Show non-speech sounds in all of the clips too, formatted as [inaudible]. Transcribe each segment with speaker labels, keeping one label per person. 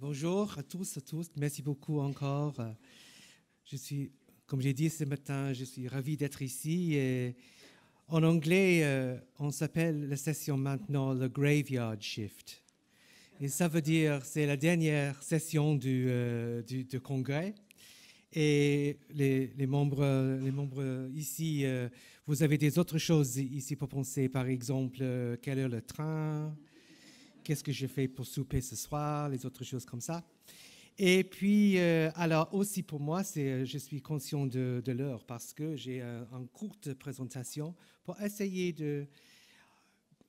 Speaker 1: Bonjour à tous, à tous. Merci beaucoup encore. Je suis, comme j'ai dit ce matin, je suis ravi d'être ici. En anglais, euh, on s'appelle la session maintenant le Graveyard Shift. Et ça veut dire c'est la dernière session du, euh, du, congrès. Et les, les, membres, les membres ici, euh, vous avez des autres choses ici pour penser. Par exemple, quelle heure le train? Qu'est-ce que j'ai fait pour souper ce soir, les autres choses comme ça. Et puis, euh, alors aussi pour moi, c'est, euh, je suis conscient de, l'heure parce que j'ai une courte présentation pour essayer de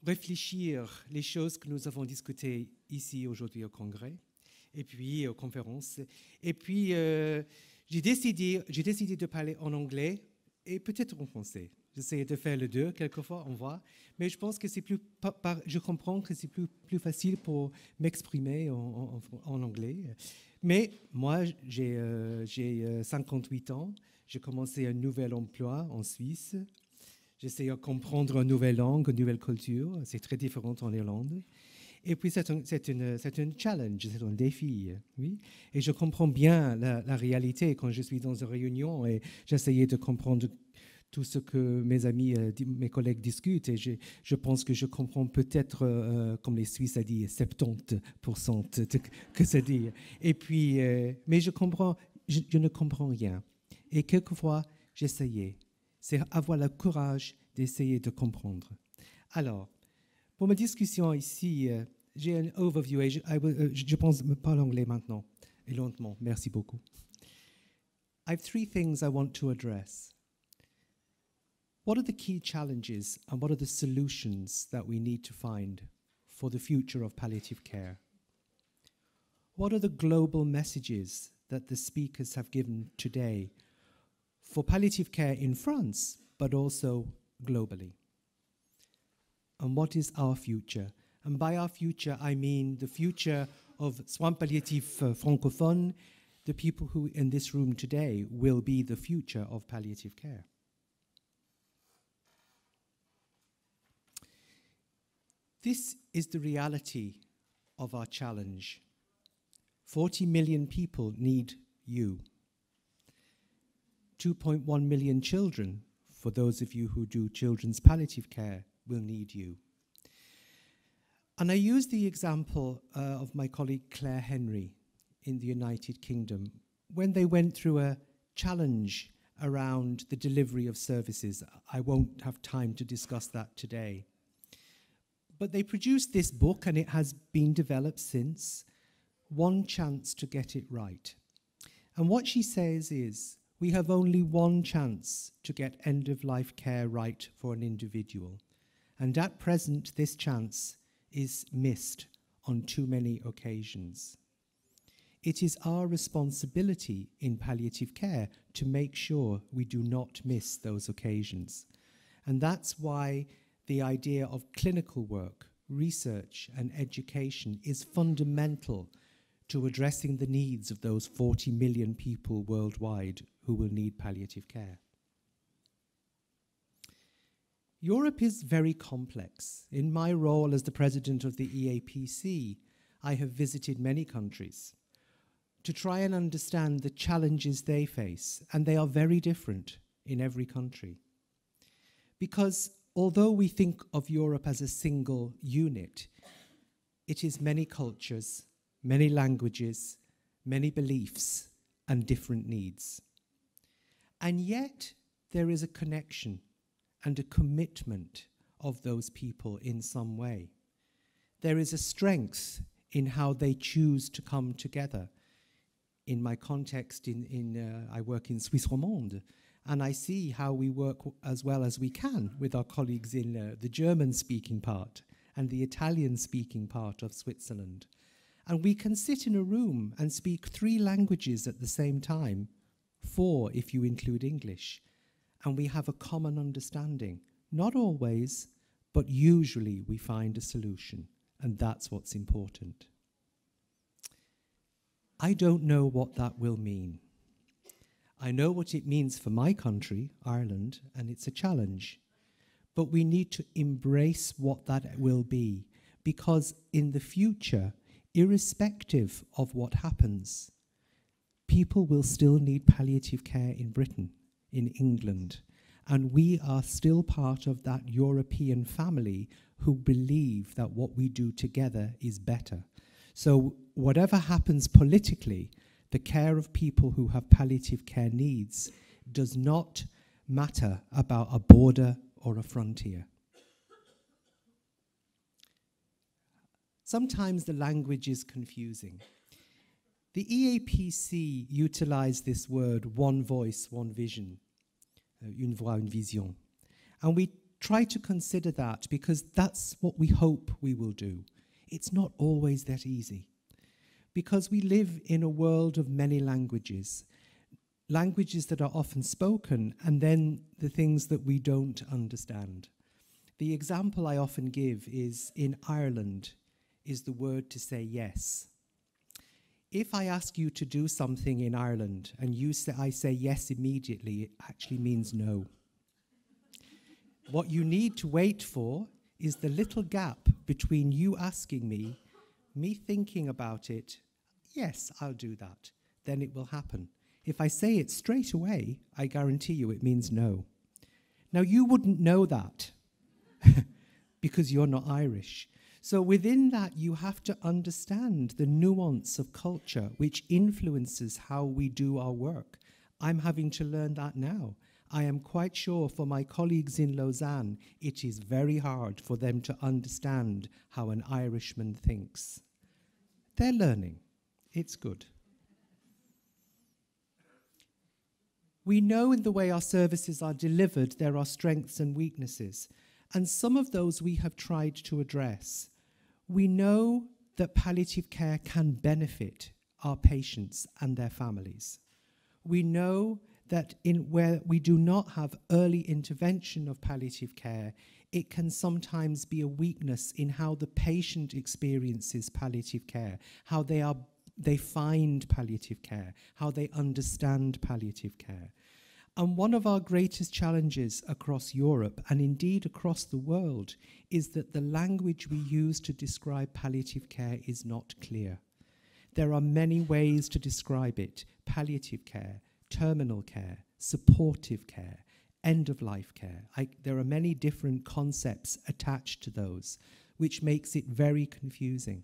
Speaker 1: réfléchir les choses que nous avons discutées ici aujourd'hui au Congrès et puis aux conférences. Et puis, euh, j'ai, décidé, j'ai décidé de parler en anglais et peut-être en français. J'essaie de faire les deux, quelquefois, on voit. Mais je pense que c'est plus. je comprends que c'est plus, facile pour m'exprimer en, anglais. Mais moi, j'ai euh, j'ai 58 euh, ans. J'ai commencé un nouvel emploi en Suisse. J'essaie de comprendre une nouvelle langue, une nouvelle culture. C'est très différent en Irlande. Et puis, c'est un, une, un challenge, c'est un défi. Oui? Et je comprends bien la, réalité quand je suis dans une réunion et j'essayais de comprendre tout ce que mes amis, euh, mes collègues discutent. Et je, je pense que je comprends peut-être, euh, comme les Suisses ont dit, 70% de, que ça dit. Et puis, euh, mais je comprends, je, ne comprends rien. Et quelquefois, j'essayais. C'est avoir le courage d'essayer de comprendre. Alors, pour ma discussion ici, euh, j'ai un overview et je, euh, je pense, je parle anglais maintenant et lentement. Merci beaucoup. I have three things I want to address. What are the key challenges and what are the solutions that we need to find for the future of palliative care? What are the global messages that the speakers have given today for palliative care in France, but also globally? And what is our future? And by our future, I mean the future of soins palliatifs uh, francophones, the people who in this room today will be the future of palliative care. This is the reality of our challenge. 40 million people need you. 2.1 million children, for those of you who do children's palliative care, will need you. And I use the example uh, of my colleague Claire Henry in the United Kingdom when they went through a challenge around the delivery of services. I won't have time to discuss that today. But they produced this book, and it has been developed since One Chance to Get It Right. And what she says is we have only one chance to get end of life care right for an individual. And at present, this chance is missed on too many occasions. It is our responsibility in palliative care to make sure we do not miss those occasions. And that's why the idea of clinical work, research, and education is fundamental to addressing the needs of those 40 million people worldwide who will need palliative care. Europe is very complex. In my role as the president of the EAPC, I have visited many countries to try and understand the challenges they face, and they are very different in every country. Because although we think of Europe as a single unit, it is many cultures, many languages, many beliefs, and different needs. And yet, there is a connection and a commitment of those people in some way. There is a strength in how they choose to come together. In my context, in, in, uh, I work in Suisse Romande, and I see how we work as well as we can with our colleagues in uh, the German speaking part and the Italian speaking part of Switzerland. And we can sit in a room and speak three languages at the same time, four if you include English, and we have a common understanding. Not always, but usually we find a solution, and that's what's important. I don't know what that will mean. I know what it means for my country, Ireland, and it's a challenge. But we need to embrace what that will be because in the future, irrespective of what happens, people will still need palliative care in Britain, in England, and we are still part of that European family who believe that what we do together is better. So, whatever happens politically, the care of people who have palliative care needs does not matter about a border or a frontier. Sometimes the language is confusing. The EAPC utilized this word one voice, one vision, uh, une voix, une vision. And we try to consider that because that's what we hope we will do. It's not always that easy because we live in a world of many languages, languages that are often spoken, and then the things that we don't understand. The example I often give is in Ireland, is the word to say yes. If I ask you to do something in Ireland and you say, I say yes immediately, it actually means no. what you need to wait for is the little gap between you asking me, me thinking about it, yes, I'll do that, then it will happen. If I say it straight away, I guarantee you it means no. Now, you wouldn't know that [laughs] because you're not Irish. So within that, you have to understand the nuance of culture, which influences how we do our work. I'm having to learn that now. I am quite sure for my colleagues in Lausanne, it is very hard for them to understand how an Irishman thinks. They're learning. It's good. We know in the way our services are delivered, there are strengths and weaknesses. And some of those we have tried to address. We know that palliative care can benefit our patients and their families. We know that in where we do not have early intervention of palliative care, it can sometimes be a weakness in how the patient experiences palliative care, how they are they find palliative care, how they understand palliative care. And one of our greatest challenges across Europe and indeed across the world is that the language we use to describe palliative care is not clear. There are many ways to describe it palliative care, terminal care, supportive care, end of life care. I, there are many different concepts attached to those, which makes it very confusing.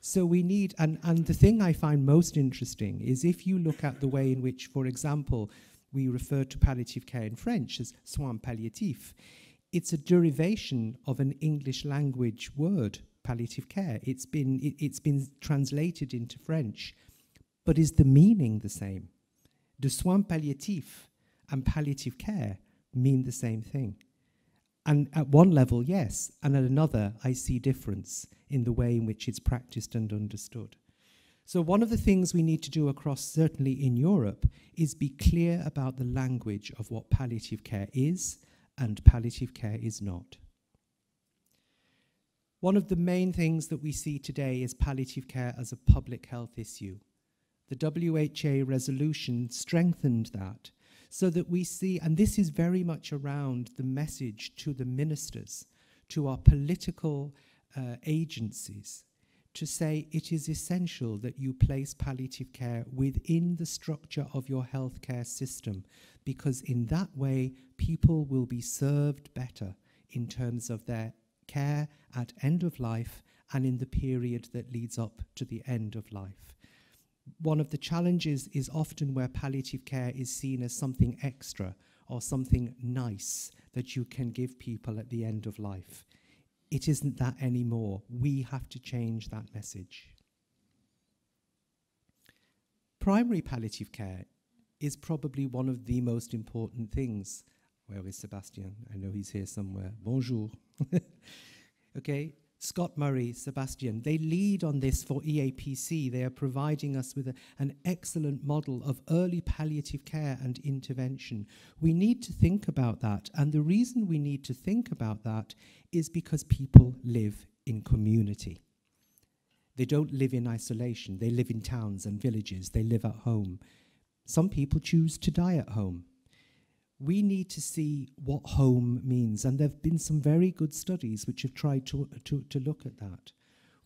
Speaker 1: So we need, and, and the thing I find most interesting is if you look at the way in which, for example, we refer to palliative care in French as soins palliatifs. It's a derivation of an English language word, palliative care. It's been, it, it's been translated into French, but is the meaning the same? De soins palliatifs and palliative care mean the same thing. And at one level, yes, and at another, I see difference in the way in which it's practiced and understood. So, one of the things we need to do across, certainly in Europe, is be clear about the language of what palliative care is and palliative care is not. One of the main things that we see today is palliative care as a public health issue. The WHA resolution strengthened that so that we see, and this is very much around the message to the ministers, to our political uh, agencies, to say it is essential that you place palliative care within the structure of your healthcare system, because in that way, people will be served better in terms of their care at end of life and in the period that leads up to the end of life. One of the challenges is often where palliative care is seen as something extra or something nice that you can give people at the end of life. It isn't that anymore. We have to change that message. Primary palliative care is probably one of the most important things. Where is Sebastian? I know he's here somewhere. Bonjour. [laughs] okay, Scott Murray, Sebastian, they lead on this for EAPC. They are providing us with a, an excellent model of early palliative care and intervention. We need to think about that. And the reason we need to think about that is because people live in community. They don't live in isolation. They live in towns and villages. They live at home. Some people choose to die at home we need to see what home means. And there have been some very good studies which have tried to, to, to look at that.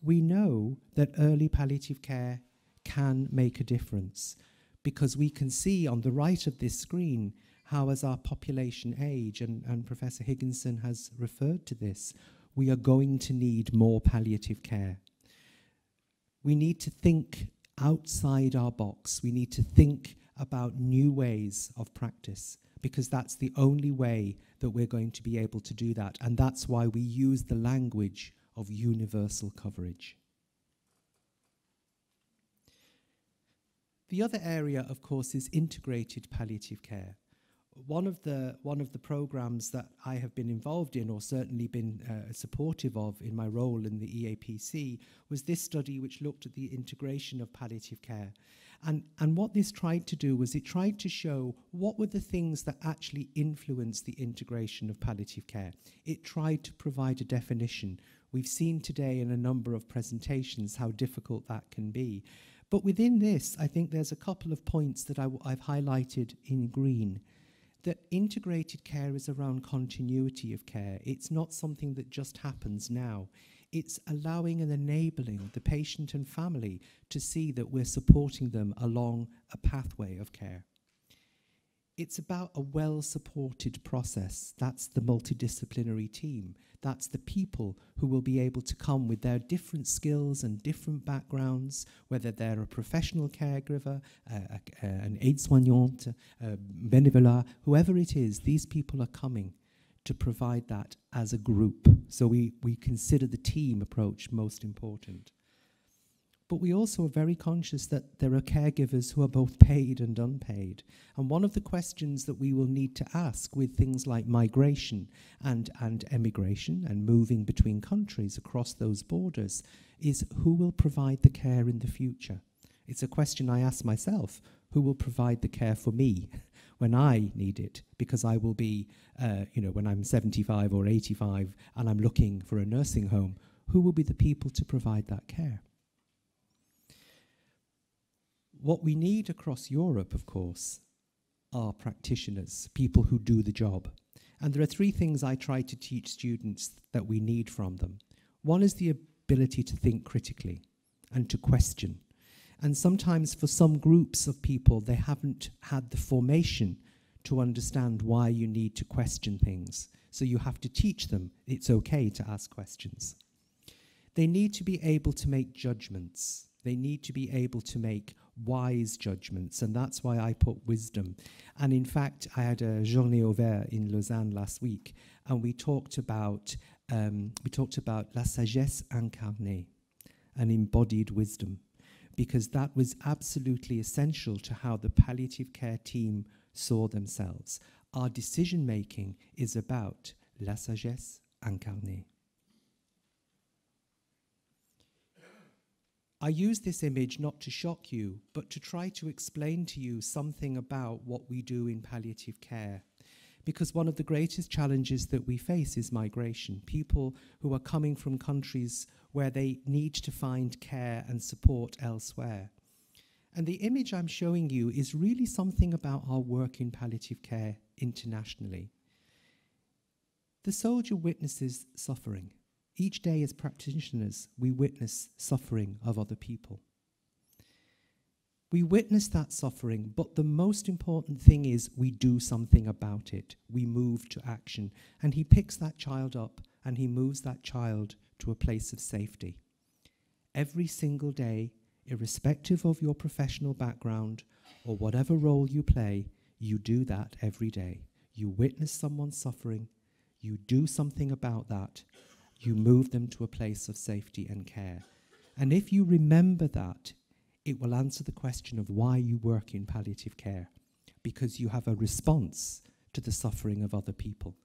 Speaker 1: we know that early palliative care can make a difference because we can see on the right of this screen how, as our population age, and, and Professor Higginson has referred to this, we are going to need more palliative care. We need to think outside our box. We need to think about new ways of practice because that's the only way that we're going to be able to do that. And that's why we use the language of universal coverage. The other area, of course, is integrated palliative care. One of the one of the programs that I have been involved in, or certainly been uh, supportive of in my role in the EAPC, was this study which looked at the integration of palliative care. And, and what this tried to do was it tried to show what were the things that actually influence the integration of palliative care. It tried to provide a definition. We've seen today in a number of presentations how difficult that can be. But within this, I think there's a couple of points that i w- I've highlighted in green. That integrated care is around continuity of care. It's not something that just happens now. It's allowing and enabling the patient and family to see that we're supporting them along a pathway of care. It's about a well supported process. That's the multidisciplinary team. That's the people who will be able to come with their different skills and different backgrounds, whether they're a professional caregiver, uh, a, an aide soignante, uh, bénévolat, whoever it is, these people are coming to provide that as a group. So we, we consider the team approach most important. But we also are very conscious that there are caregivers who are both paid and unpaid. And one of the questions that we will need to ask with things like migration and, and emigration and moving between countries across those borders is who will provide the care in the future? It's a question I ask myself who will provide the care for me [laughs] when I need it? Because I will be, uh, you know, when I'm 75 or 85 and I'm looking for a nursing home, who will be the people to provide that care? What we need across Europe, of course, are practitioners, people who do the job. And there are three things I try to teach students that we need from them. One is the ability to think critically and to question. And sometimes, for some groups of people, they haven't had the formation to understand why you need to question things. So you have to teach them it's okay to ask questions. They need to be able to make judgments. They need to be able to make wise judgments, and that's why I put wisdom. And in fact, I had a journée ouverte in Lausanne last week, and we talked about um, we talked about la sagesse incarnée, an embodied wisdom, because that was absolutely essential to how the palliative care team saw themselves. Our decision making is about la sagesse incarnée. I use this image not to shock you, but to try to explain to you something about what we do in palliative care. Because one of the greatest challenges that we face is migration. People who are coming from countries where they need to find care and support elsewhere. And the image I'm showing you is really something about our work in palliative care internationally. The soldier witnesses suffering. Each day, as practitioners, we witness suffering of other people. We witness that suffering, but the most important thing is we do something about it. We move to action. And he picks that child up and he moves that child to a place of safety. Every single day, irrespective of your professional background or whatever role you play, you do that every day. You witness someone suffering, you do something about that, you move them to a place of safety and care. And if you remember that, it will answer the question of why you work in palliative care, because you have a response to the suffering of other people.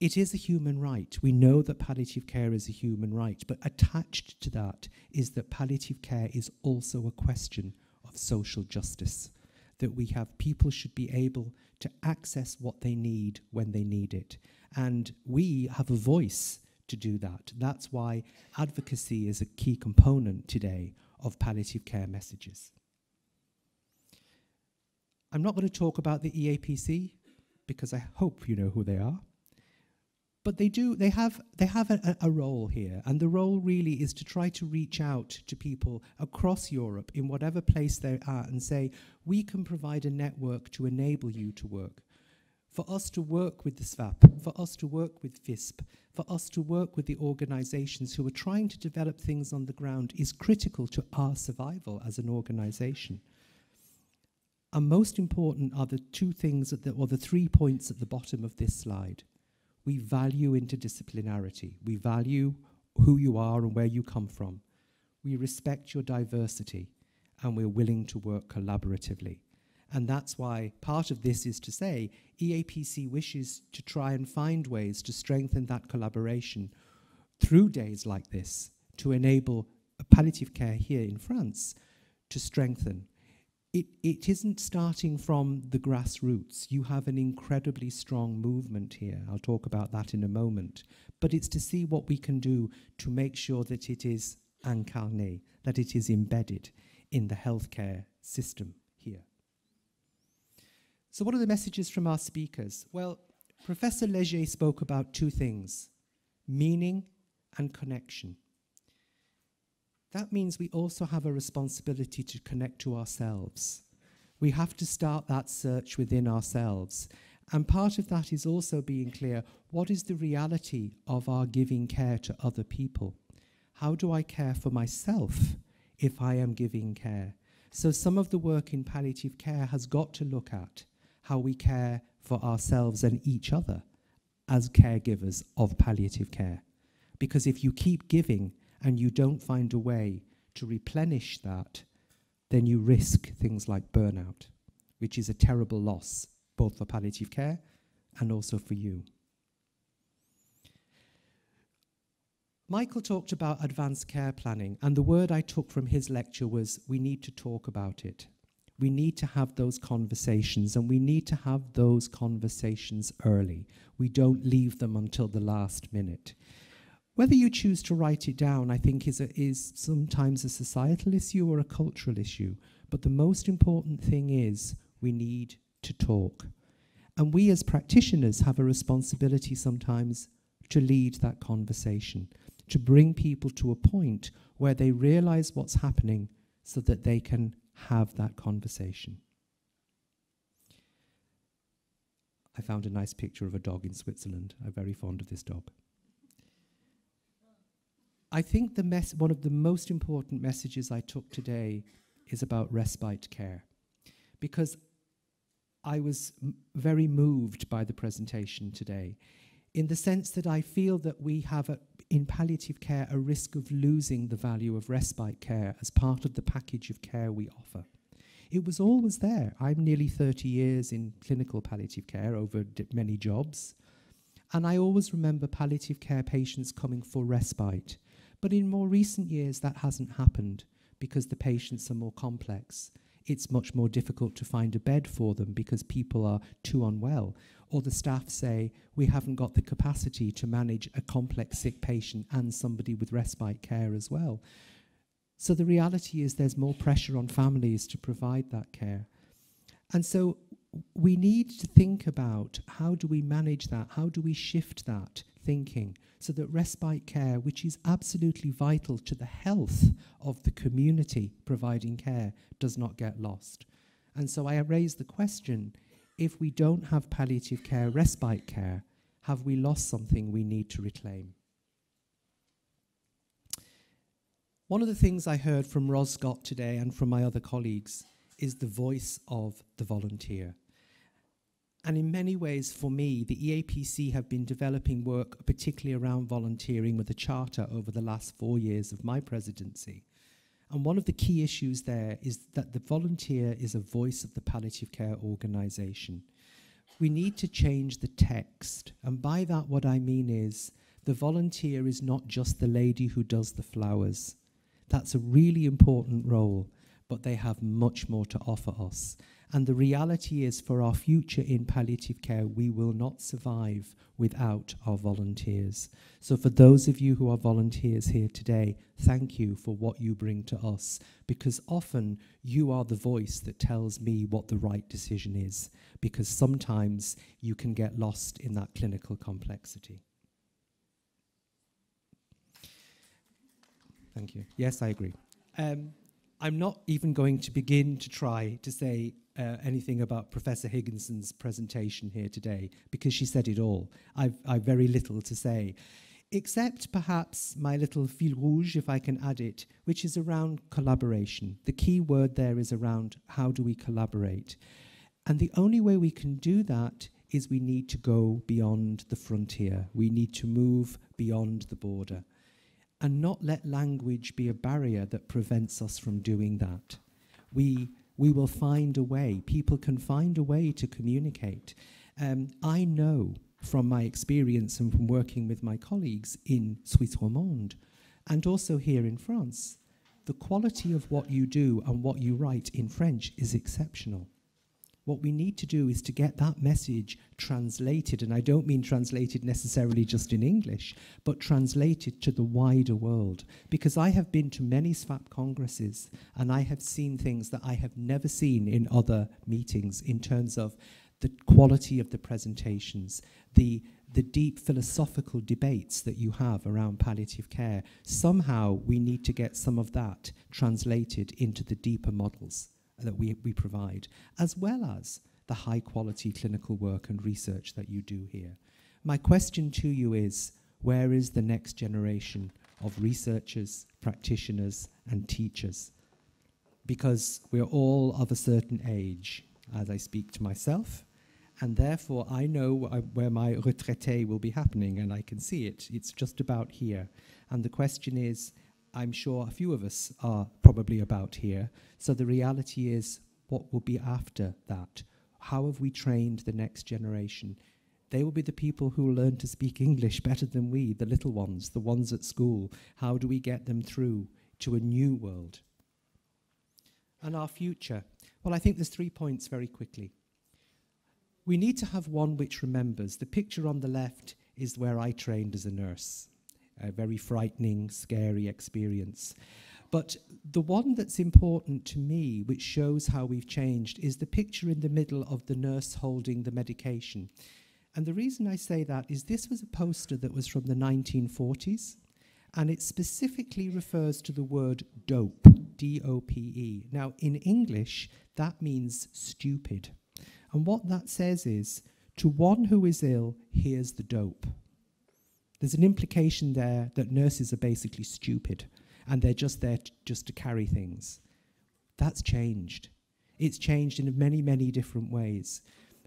Speaker 1: It is a human right. We know that palliative care is a human right, but attached to that is that palliative care is also a question of social justice. That we have people should be able to access what they need when they need it. And we have a voice to do that. That's why advocacy is a key component today of palliative care messages. I'm not going to talk about the EAPC because I hope you know who they are. But they do, they have, they have a, a, role here, and the role really is to try to reach out to people across Europe in whatever place they are and say, we can provide a network to enable you to work. For us to work with the SFAP, for us to work with FISP, for us to work with the organizations who are trying to develop things on the ground is critical to our survival as an organization. And most important are the two things, the, or the three points at the bottom of this slide we value interdisciplinarity. We value who you are and where you come from. We respect your diversity and we're willing to work collaboratively. And that's why part of this is to say EAPC wishes to try and find ways to strengthen that collaboration through days like this to enable palliative care here in France to strengthen it, it isn't starting from the grassroots. You have an incredibly strong movement here. I'll talk about that in a moment. But it's to see what we can do to make sure that it is incarné, that it is embedded in the healthcare system. So, what are the messages from our speakers? Well, Professor Leger spoke about two things meaning and connection that means we also have a responsibility to connect to ourselves. We have to start that search within ourselves. And part of that is also being clear what is the reality of our giving care to other people? How do I care for myself if I am giving care? So, some of the work in palliative care has got to look at how we care for ourselves and each other as caregivers of palliative care. Because if you keep giving, and you don't find a way to replenish that, then you risk things like burnout, which is a terrible loss, both for palliative care and also for you. Michael talked about advanced care planning, and the word I took from his lecture was we need to talk about it. We need to have those conversations, and we need to have those conversations early. We don't leave them until the last minute. Whether you choose to write it down, I think, is, a, is sometimes a societal issue or a cultural issue. But the most important thing is we need to talk. And we as practitioners have a responsibility sometimes to lead that conversation, to bring people to a point where they realize what's happening so that they can have that conversation. I found a nice picture of a dog in Switzerland. I'm very fond of this dog. I think the one of the most important messages I took today is about respite care. Because I was m- very moved by the presentation today, in the sense that I feel that we have, a, in palliative care, a risk of losing the value of respite care as part of the package of care we offer. It was always there. I'm nearly 30 years in clinical palliative care over many jobs. And I always remember palliative care patients coming for respite but in more recent years, that hasn't happened because the patients are more complex. It's much more difficult to find a bed for them because people are too unwell. Or the staff say, we haven't got the capacity to manage a complex sick patient and somebody with respite care as well. So the reality is there's more pressure on families to provide that care. And so we need to think about how do we manage that? How do we shift that thinking so that respite care, which is absolutely vital to the health of the community providing care, does not get lost. And so I raise the question if we don't have palliative care, respite care, have we lost something we need to reclaim? One of the things I heard from Ros Scott today and from my other colleagues is the voice of the volunteer. And in many ways, for me, the EAPC have been developing work, particularly around volunteering, with a charter over the last four years of my presidency. And one of the key issues there is that the volunteer is a voice of the palliative care organization. We need to change the text. And by that, what I mean is the volunteer is not just the lady who does the flowers. That's a really important role, but they have much more to offer us. And the reality is, for our future in palliative care, we will not survive without our volunteers. So, for those of you who are volunteers here today, thank you for what you bring to us, because often you are the voice that tells me what the right decision is, because sometimes you can get lost in that clinical complexity. Thank you. Yes, I agree. Um, I'm not even going to begin to try to say uh, anything about Professor Higginson's presentation here today because she said it all. I've, I've very little to say, except perhaps my little fil rouge, if I can add it, which is around collaboration. The key word there is around how do we collaborate. And the only way we can do that is we need to go beyond the frontier. We need to move beyond the border and not let language be a barrier that prevents us from doing that. We, we will find a way. People can find a way to communicate. Um, I know from my experience and from working with my colleagues in Suisse Romande and also here in France, the quality of what you do and what you write in French is exceptional. What we need to do is to get that message translated, and I don't mean translated necessarily just in English, but translated to the wider world. Because I have been to many SFAP congresses, and I have seen things that I have never seen in other meetings in terms of the quality of the presentations, the the deep philosophical debates that you have around palliative care, somehow we need to get some of that translated into the deeper models that we, we provide, as well as the high quality clinical work and research that you do here. My question to you is where is the next generation of researchers, practitioners, and teachers? Because we're all of a certain age, as I speak to myself, and therefore I know where my retraite will be happening, and I can see it. It's just about here. And the question is I'm sure a few of us are probably about here. So the reality is, what will be after that? How have we trained the next generation? They will be the people who learn to speak English better than we, the little ones, the ones at school. How do we get them through to a new world? And our future. Well, I think there's three points very quickly. We need to have one which remembers. The picture on the left is where I trained as a nurse a very frightening, scary experience. But the one that's important to me, which shows how we've changed, is the picture in the middle of the nurse holding the medication. And the reason I say that is this was a poster that was from the 1940s, and it specifically refers to the word dope, D O P E. Now, in English, that means stupid. And what that says is, to one who is ill, here's the dope. There's an implication there that nurses are basically stupid and they're just there just to carry things. That's changed. It's changed in many, many different ways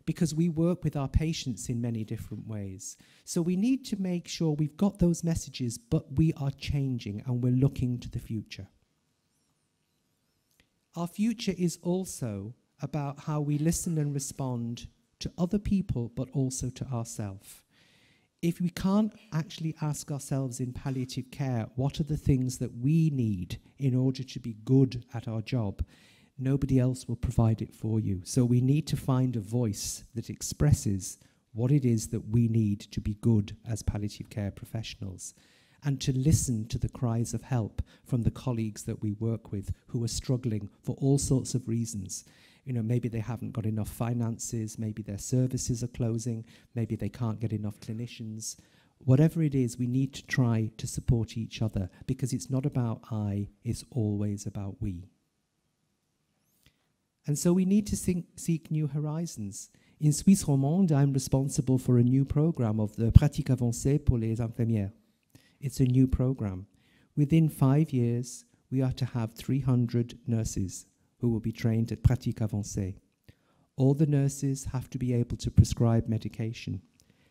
Speaker 1: because we work with our patients in many different ways. So we need to make sure we've got those messages, but we are changing and we're looking to the future. Our future is also about how we listen and respond to other people, but also to ourselves if we can't actually ask ourselves in palliative care, what are the things that we need in order to be good at our job, nobody else will provide it for you. So we need to find a voice that expresses what it is that we need to be good as palliative care professionals and to listen to the cries of help from the colleagues that we work with who are struggling for all sorts of reasons you know, maybe they haven't got enough finances, maybe their services are closing, maybe they can't get enough clinicians. Whatever it is, we need to try to support each other because it's not about I, it's always about we. And so we need to seek new horizons. In Suisse Romande, I'm responsible for a new program of the Pratique Avancée pour les infirmières. It's a new program. Within five years, we are to have 300 nurses who will be trained at Pratique Avancée. All the nurses have to be able to prescribe medication.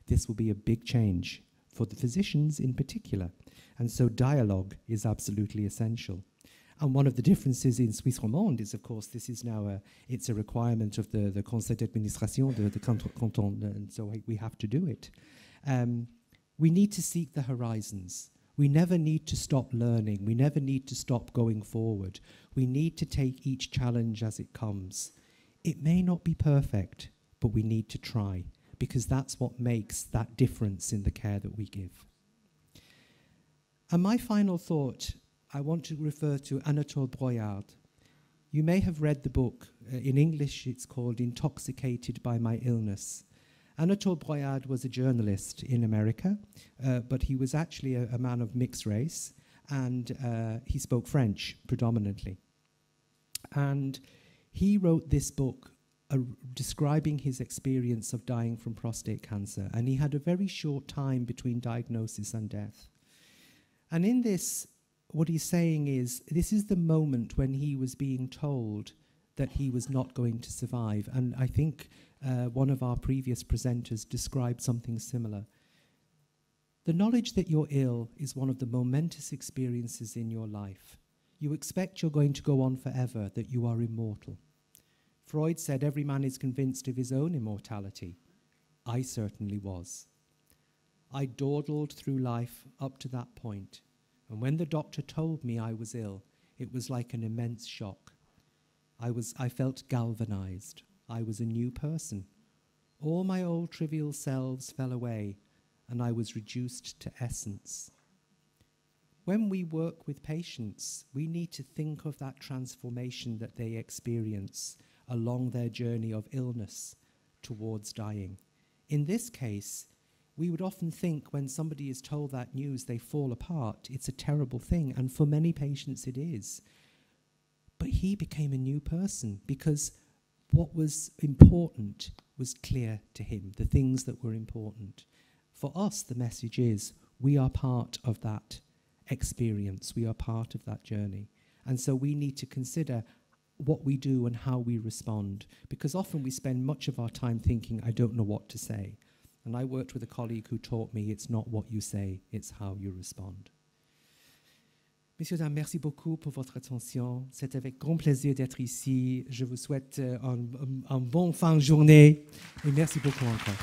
Speaker 1: This will be a big change for the physicians in particular, and so dialogue is absolutely essential. And one of the differences in Suisse romande is, of course, this is now a, it's a requirement of the, the Conseil d'administration, the, the canton, and so we have to do it. Um, we need to seek the horizons. We never need to stop learning. We never need to stop going forward. We need to take each challenge as it comes. It may not be perfect, but we need to try because that's what makes that difference in the care that we give. And my final thought, I want to refer to Anatole Broyard. You may have read the book. Uh, in English, it's called Intoxicated by My Illness. Anatole Broyard was a journalist in America, uh, but he was actually a, a, man of mixed race. and uh, he spoke French predominantly. And he wrote this book uh, describing his experience of dying from prostate cancer, and he had a very short time between diagnosis and death. And in this, what he's saying is this is the moment when he was being told that he was not going to survive. And I think uh, one of our previous presenters described something similar. The knowledge that you're ill is one of the momentous experiences in your life. You expect you're going to go on forever, that you are immortal. Freud said every man is convinced of his own immortality. I certainly was. I dawdled through life up to that point, and when the doctor told me I was ill, it was like an immense shock. I, was, I felt galvanized. I was a new person. All my old trivial selves fell away, and I was reduced to essence. When we work with patients, we need to think of that transformation that they experience along their journey of illness towards dying. In this case, we would often think when somebody is told that news, they fall apart. It's a terrible thing, and for many patients, it is. But he became a new person because what was important was clear to him, the things that were important. For us, the message is we are part of that experience, we are part of that journey. And so we need to consider what we do and how we respond, because often we spend much of our time thinking, I don't know what to say. And I worked with a colleague who taught me it's not what you say, it's how you respond. Messieurs, dames, merci beaucoup pour votre attention. C'est avec grand plaisir d'être ici. Je vous souhaite euh, un, un, un bon fin de journée et merci beaucoup encore.